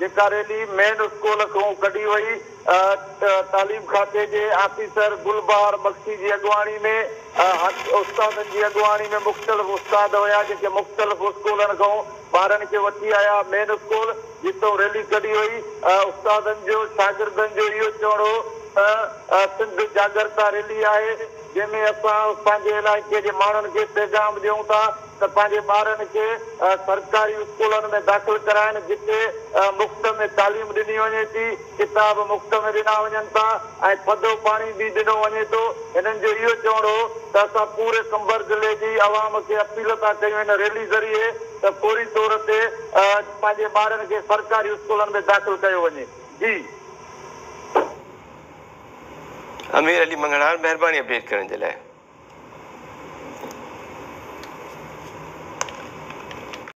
जेका rally main school खां कढी वई तालीम खाते जे आफ़िसर गुलबार मखी जी अॻुवाणी में उस्तादनि जी अॻुवाणी में मुख़्तलिफ़ उस्ताद हुया जेके मुख़्तलिफ़ स्कूलनि खां ॿारनि खे वठी आया मेन स्कूल जितो रैली कढी वई उस्तादनि जो शागिर्दनि जो इहो चवणो सिंध जागरता रैली आहे जंहिंमें असां पंहिंजे इलाइक़े जे माण्हुनि खे पैगाम ॾियूं था त पंहिंजे ॿारनि खे सरकारी स्कूलनि में दाख़िल कराइनि जिते मुफ़्त में तालीम ॾिनी वञे थी किताब मुफ़्त में ॾिना वञनि था ऐं थधो पाणी बि ॾिनो वञे थो हिननि जो इहो चवणो त असां पूरे संभर ज़िले जी आवाम खे अपील था कयूं हिन रैली ज़रिए त फौरी तौर ते पंहिंजे ॿारनि खे सरकारी स्कूलनि में दाख़िल कयो वञे जी अमीर अली मंगणार महिरबानी करण जे लाइ